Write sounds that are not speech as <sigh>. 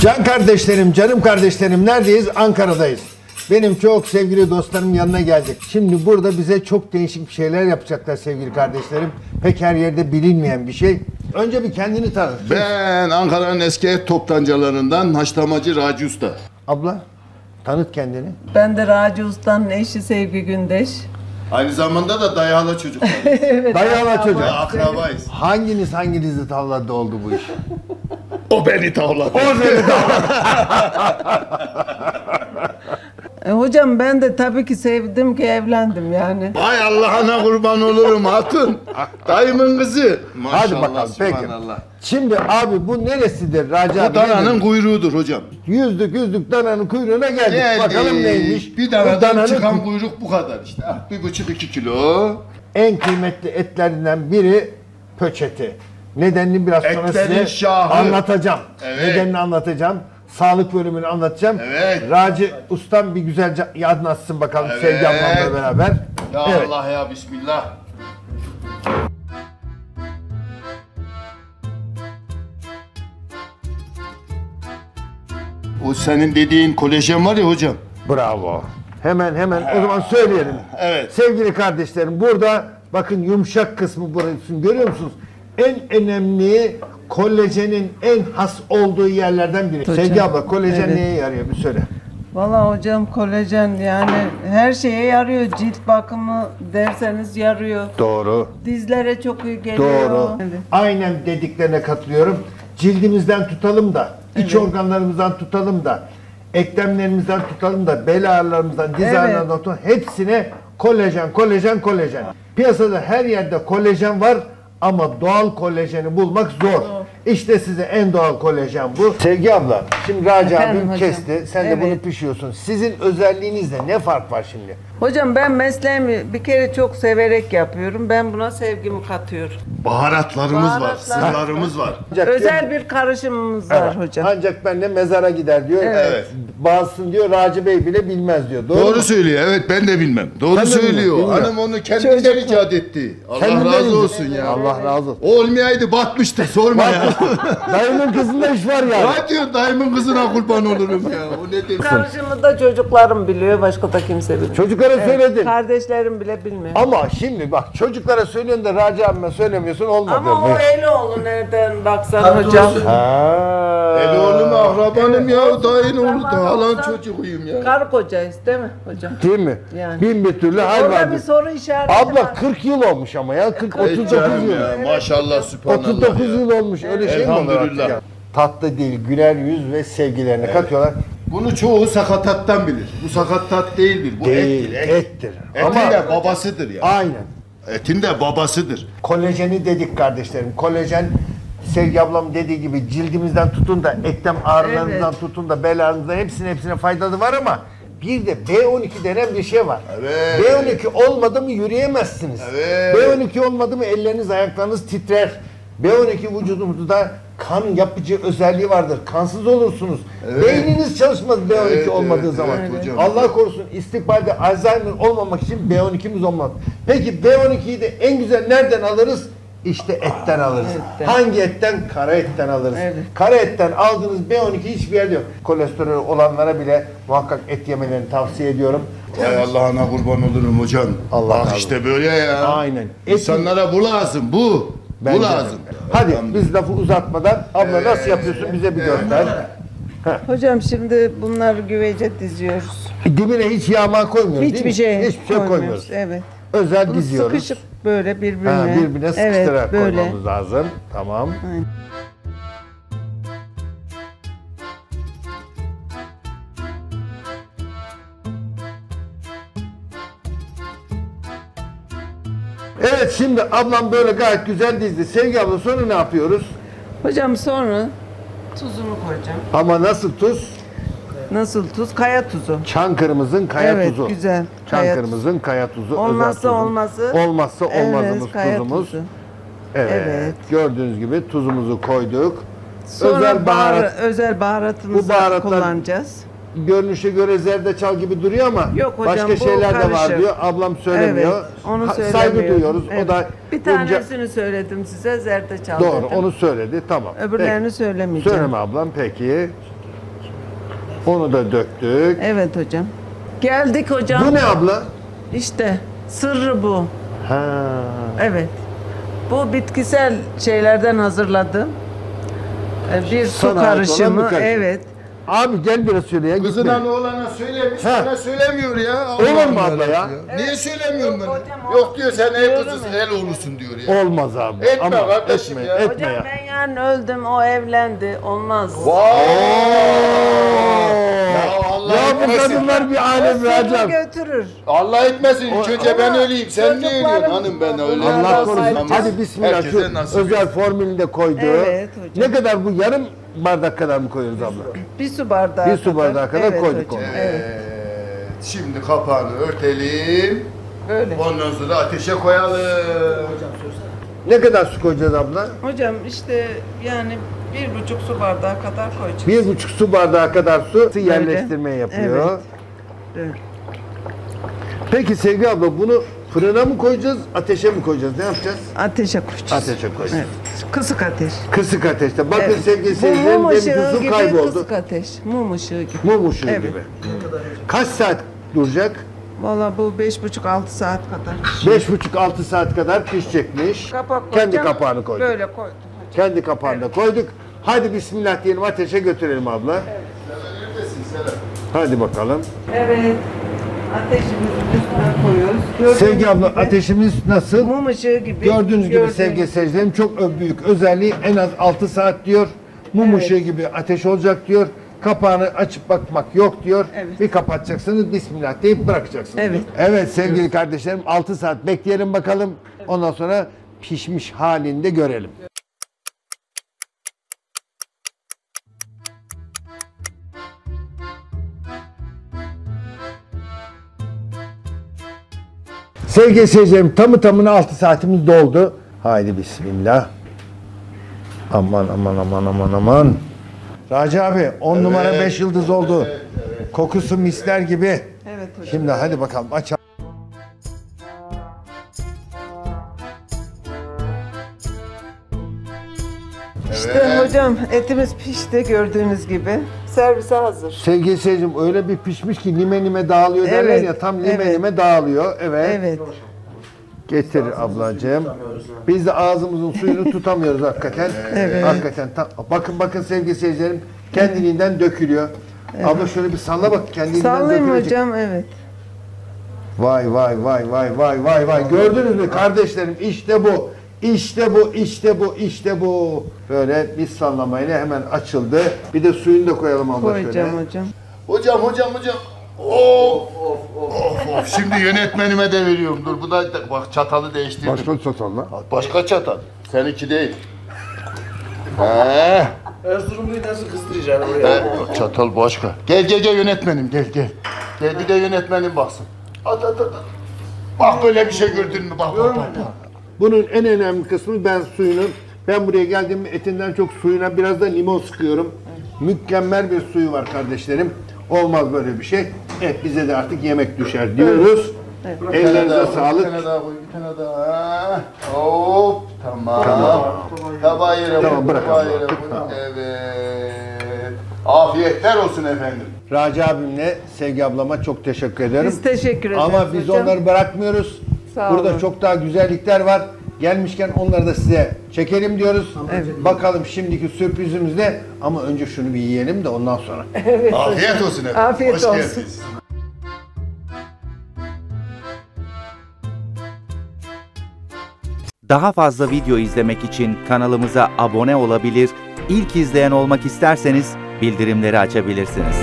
Can kardeşlerim, canım kardeşlerim neredeyiz? Ankara'dayız. Benim çok sevgili dostlarım yanına geldik. Şimdi burada bize çok değişik bir şeyler yapacaklar sevgili kardeşlerim. Pek her yerde bilinmeyen bir şey. Önce bir kendini tanıt. Ben Ankara'nın eski toptancılarından haşlamacı Raci Usta. Abla, tanıt kendini. Ben de Raci Usta'nın eşi Sevgi Gündeş. Aynı zamanda da dayalı <laughs> çocuk. Dayalı çocuk. Akrabayız. Hanginiz hanginizi tavladı oldu bu iş? <laughs> O beni tavladı. E, hocam ben de tabii ki sevdim ki evlendim yani. Vay Allah'ına kurban olurum hatun. Dayımın kızı. Maşallah, Hadi bakalım peki. subhanallah. Şimdi abi bu neresidir Raci abi? Bu dananın nedir? kuyruğudur hocam. Yüzdük yüzdük dananın kuyruğuna geldik. Geldi. Bakalım neymiş? Bir Bu danadan dananın çıkan ku- kuyruk bu kadar işte. Ah, Bir buçuk iki kilo. en kıymetli etlerinden biri pöçeti. Nedenini biraz sonra Etlerin size şahı. anlatacağım. Evet. Nedenini anlatacağım. Sağlık bölümünü anlatacağım. Evet. Raci Ustam bir güzelce anlatsın bakalım Evet. Sevgi ablamla beraber. Ya evet. Allah ya Bismillah. O senin dediğin kolajen var ya hocam. Bravo. Hemen hemen o zaman söyleyelim. Evet. Sevgili kardeşlerim burada bakın yumuşak kısmı burası görüyor musunuz? En önemli kolajenin en has olduğu yerlerden biri. Hocam, Sevgi abla kolajen evet. neye yarıyor bir söyle. Valla hocam kolajen yani her şeye yarıyor. Cilt bakımı derseniz yarıyor. Doğru. Dizlere çok iyi geliyor. Doğru. Evet. Aynen dediklerine katılıyorum. Cildimizden tutalım da, iç organlarımızdan tutalım da, eklemlerimizden tutalım da, bel ağrılarımızdan, diz Evet. ağrılarından tutalım. Hepsine kolajen, kolajen, kolajen. Piyasada her yerde kolajen var ama doğal kolajeni bulmak zor. İşte size en doğal kolajen bu. Sevgi abla, şimdi Raci Efendim abim hocam. kesti. Sen de bunu pişiyorsun. Sizin özelliğinizde ne fark var şimdi? Hocam ben mesleğimi bir kere çok severek yapıyorum. Ben buna sevgimi katıyorum. Baharatlarımız var, Baharatlar. sırlarımız var. Ancak Özel bir karışımımız var Evet. hocam. Ancak benle mezara gider diyor. Evet. Bazısını diyor Raci Bey bile bilmez diyor. Doğru, Doğru mu? söylüyor. Evet ben de bilmem. Doğru de söylüyor. bilmiyorsun, Hanım onu kendinden Çocuk- icat etti. Allah Kendinden razı icat- olsun ya. Allah razı olsun. Olmayaydı batmıştı sorma ya. <laughs> Dayımın kızında iş var yani. Ne diyorsun dayımın kızına kurban olurum ya. O ne diyorsun? Karışımı da çocuklarım biliyor. Başka da kimse bilmiyor. Çocuklara Evet, söyledin. Kardeşlerim bile bilmiyor. Ama şimdi bak çocuklara söylüyorsun da Raci abime söylemiyorsun olmadı. Ama o? Eloğlu nereden baksan hocam. Ha. El oğlum ahrabanım ya. Dayın oğlu da olsa- çocuğuyum ya. Karı kocayız değil mi hocam? Değil mi? Yani. Bin bir türlü hal Orada bir soru işareti Abla var. 40 yıl olmuş ama ya. 40 Ey 39 canım yıl. ya. Maşallah sübhanallah 39 ya. yıl olmuş. Öyle şey mi olur artık Elhamdülillah. ya? Tatlı değil, güler yüz ve sevgilerini katıyorlar. Bunu çoğu sakatattan bilir. Bu sakatat değildir. Bu Değil, ettir. Et. ettir. Etin Ama de babasıdır ya. aynen. Etin de babasıdır. Kolajeni dedik kardeşlerim. Kolajen Sevgi ablam dediği gibi cildimizden tutun da eklem ağrılarımızdan Evet. tutun da bel ağrımızdan hepsine hepsine faydalı var ama bir de B12 denen bir şey var. Evet. B12 olmadı mı yürüyemezsiniz. Evet. B12 olmadı mı elleriniz ayaklarınız titrer. B12 vücudumuzda kan yapıcı özelliği vardır. Kansız olursunuz. Beyniniz çalışmaz B12 Evet, olmadığı evet, zaman. evet hocam. Allah korusun istikbalde Alzheimer olmamak için B12'miz olmaz. Peki B12'yi de en güzel nereden alırız? İşte etten alırız. Etten. Hangi etten? Kara etten alırız. Evet. Kara etten aldığınız B12 hiçbir yerde yok. Kolesterol olanlara bile muhakkak et yemelerini tavsiye ediyorum. Vay Allah'ına kurban olurum hocam. Allah Bak olsun. işte böyle ya. Aynen. İnsanlara bu lazım bu. Bence bu lazım. Hadi biz lafı uzatmadan abla nasıl yapıyorsun bize bir göster. Hocam şimdi bunları güvece diziyoruz. Dibine hiç yağma koymuyoruz değil Hiçbir mi? şey, Hiçbir şey koymuyoruz. Evet. Özel Bunu diziyoruz. sıkışık böyle birbirine. Ha, birbirine sıkıştırarak evet, böyle. koymamız lazım. Tamam. Aynen. Evet şimdi ablam böyle gayet güzel dizdi. Sevgi abla sonra ne yapıyoruz? Hocam sonra tuzunu koyacağım. Ama nasıl tuz? Nasıl tuz? Kaya tuzu. Çankırımızın kaya Evet, tuzu. güzel. Kaya Çankırımızın kaya tuzu. özel Olmazsa olmazı. Olmazsa olmazımız evet, kaya tuzumuz. tuzu. Evet. Evet. Gördüğünüz gibi tuzumuzu koyduk. Sonra özel baharat. özel baharatımızı Bu baharatlar- kullanacağız. Görünüşe göre zerdeçal gibi duruyor ama Yok hocam, başka bu şeyler de var karışık. diyor. Ablam söylemiyor. Evet, onu Ha- söylemiyor. Saygı duyuyoruz. O Evet. da bir önce- tanesini söyledim size zerdeçal doğru dedim. onu söyledi. Tamam. Öbürlerini Peki. söylemeyeceğim. Söyleme ablam peki. Onu da döktük. Evet hocam. Geldik hocam. Bu ne abla? İşte sırrı bu. Ha. Evet. Bu bitkisel şeylerden hazırladım. Ee, Bir su Sana ait olan karışımı. karışım. Evet. Abi gel biraz şöyle ya. Kızına gitme. oğlana söylemiş, Ha. bana söylemiyor ya. Olur mu abla ya? yarabbim Niye bana? hocam, Yok diyor sen ev kızısın, el oğlusun diyor ya. Olmaz abi. Etme Ama kardeşim etme, ya. etme Hocam ya. ben yarın öldüm, o evlendi. Olmaz. Vay! Ya, Ya Allah ya bu etmesin. kadınlar bir alem sırrı Recep. götürür. Allah etmesin. İlk önce ben öleyim. Sen ne çocuklarım- ölüyorsun hanım ben öyle. Allah olsun. korusun. Hadi bismillah Herkese şu nasip özel formülünü de koydu. Evet hocam. Ne kadar bu yarım bardak kadar mı koyuyoruz abla? Bir su bardağı Bir su bardağı kadar evet koyduk hocam, onu. Evet. Evet. Şimdi kapağını örtelim. Böyle. Ondan sonra ateşe koyalım. Ne kadar su koyacağız abla? Hocam işte yani bir buçuk su bardağı kadar koyacağız. Bir buçuk su bardağı kadar su yerleştirme yapıyor. Evet. Evet. Peki Sevgi abla bunu fırına mı koyacağız, ateşe mi koyacağız? Ne yapacağız? Ateşe koyacağız. Ateşe koyacağız. Evet. Kısık ateş. Kısık ateşte. Bakın Evet. sevgili Bu seyircilerim mum benim ışığı gibi kayboldu. kısık ateş. Mum ışığı gibi. Mum ışığı Evet. gibi. Kaç saat duracak? Valla bu beş buçuk altı saat kadar. Beş buçuk altı saat kadar pişecekmiş. Kapak Kendi koyacağım. kapağını koyduk. Böyle koydum. Kendi kapağını da koyduk. Hadi bismillah diyelim ateşe götürelim abla. Serap? Hadi bakalım. Evet. Ateşimizin üstüne koyuyoruz. Gördüğünüz Sevgi abla gibi ateşimiz nasıl? Mum ışığı gibi. Gördüğünüz gibi sevgili seyircilerim çok ö- büyük özelliği en az 6 saat diyor. Mum Evet. ışığı gibi ateş olacak diyor. Kapağını açıp bakmak yok diyor. Evet. Bir kapatacaksınız bismillah deyip bırakacaksınız. Evet. Evet sevgili kardeşlerim 6 saat bekleyelim bakalım. Ondan sonra pişmiş halinde görelim. Sevgili seyircilerim tamı tamına 6 saatimiz doldu. Haydi bismillah. Aman aman aman aman aman. Raci abi 10 numara 5 yıldız oldu. Kokusu misler gibi. Evet hocam. Şimdi hadi bakalım aç. İşte hocam etimiz pişti gördüğünüz gibi. Servise hazır. Sevgili seyircim öyle bir pişmiş ki lime lime dağılıyor derler Evet, ya tam lime evet. lime dağılıyor. Evet. Evet. Getir ablacığım. Biz de ağzımızın suyunu <laughs> tutamıyoruz hakikaten. Evet. Hakikaten. Bakın bakın sevgili seyircilerim kendiliğinden dökülüyor. Abla şöyle bir salla bak kendiliğinden Sallayayım dökülecek. hocam evet. Vay vay vay vay vay vay vay. Gördünüz mü kardeşlerim işte bu. İşte bu, işte bu, işte bu. Böyle bir sallamayla hemen açıldı. Bir de suyunu da koyalım abla şöyle. Koyacağım hocam. Hocam hocam hocam. Of of of of. Şimdi yönetmenime de veriyorum. Dur bu da bak çatalı değiştirdim. Başka çatalla. Başka çatal. Seninki değil. He. Erzurumlu'yu nasıl kızdıracaksın oraya? He, çatal başka. Gel gel gel yönetmenim gel gel. Gel bir de yönetmenim baksın. At at at. at. Bak böyle bir şey gördün mü? Bak bak bak. bak. Bunun en önemli kısmı ben suyunu, ben buraya geldiğimde etinden çok suyuna biraz da limon sıkıyorum. Mükemmel bir suyu var kardeşlerim. Olmaz böyle bir şey. Evet bize de artık yemek düşer diyoruz. Bir tane Ellerinize daha koy, sağlık. Bir tane daha koy, bir tane daha. Hop, tamam. Tabağı yere Tamam, koy, bırak tabağı yere koy. Evet. Afiyetler olsun efendim. Raci abimle Sevgi ablama çok teşekkür ederim. Biz teşekkür ederiz Ama biz hocam. onları bırakmıyoruz. Sağ Burada olun. çok daha güzellikler var. Gelmişken onları da size çekelim diyoruz. Evet. Bakalım şimdiki sürprizimiz ne? Ama önce şunu bir yiyelim de ondan sonra. <laughs> Afiyet olsun efendim. Afiyet Hoş olsun. geldiniz. Daha fazla video izlemek için kanalımıza abone olabilir, ilk izleyen olmak isterseniz bildirimleri açabilirsiniz.